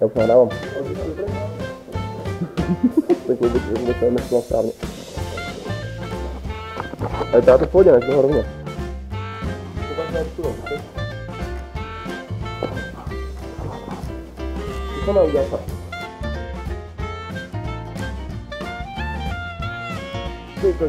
Já už nahrávám. tak vůbec vůbec nevím, jestli mám správně. Ale to já to v pohodě, než toho rovně. Co mám udělat? Ty to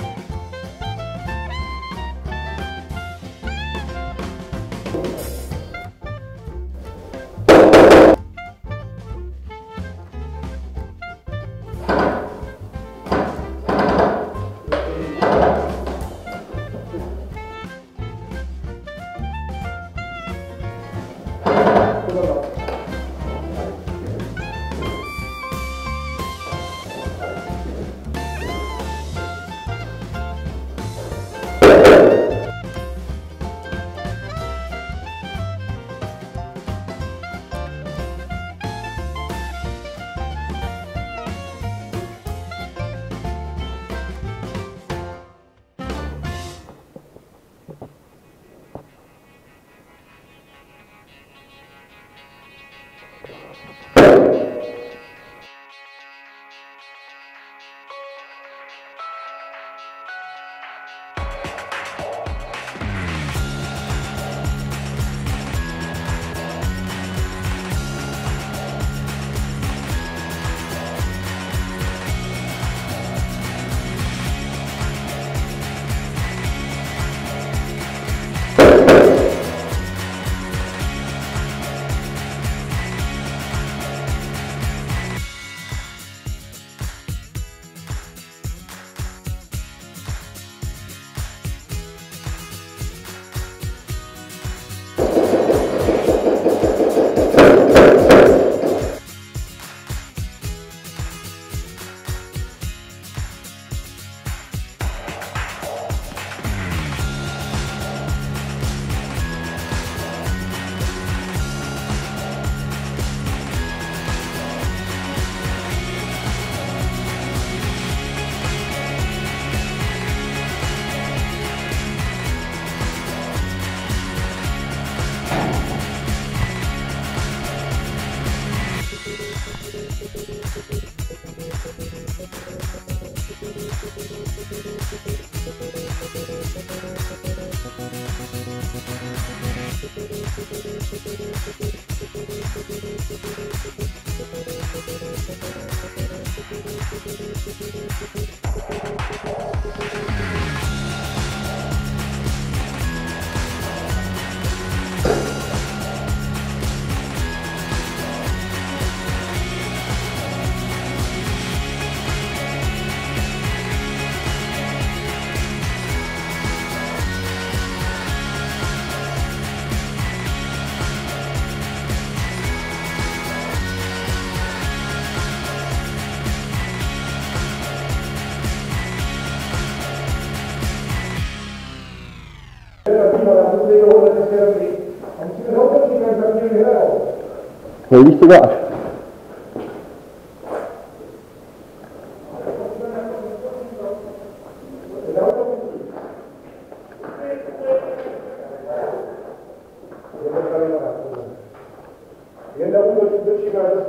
Holy to God.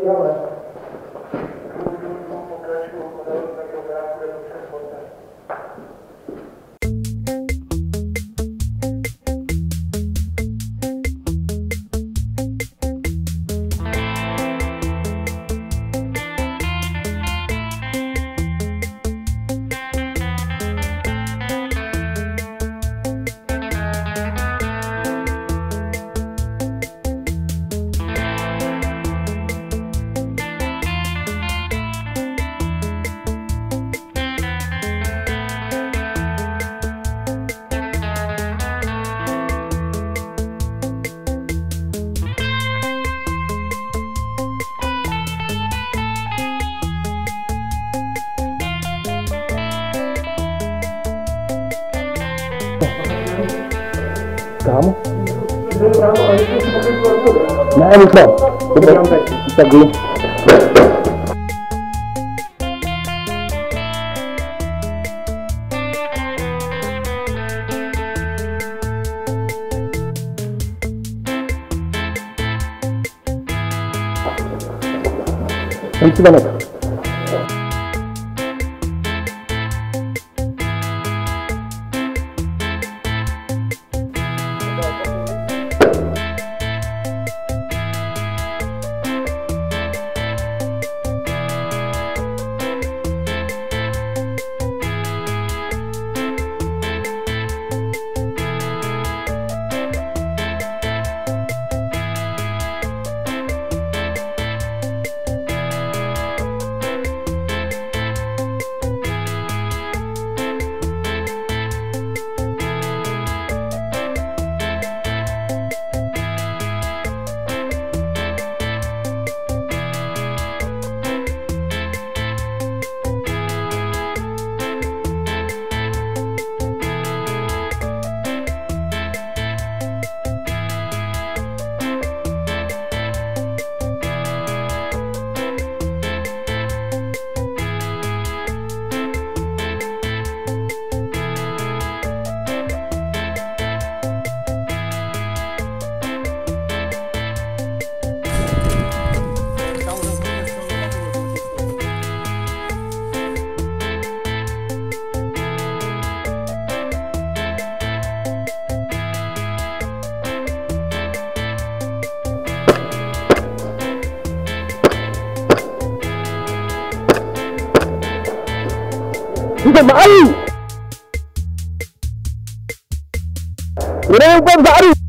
Yeah. Gente não tem problema. Nah, ini kau. Kita Sampai. kita go. juga malu. Mereka bukan.